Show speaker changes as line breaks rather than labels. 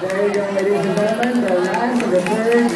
There you go, ladies and gentlemen, the last of the third.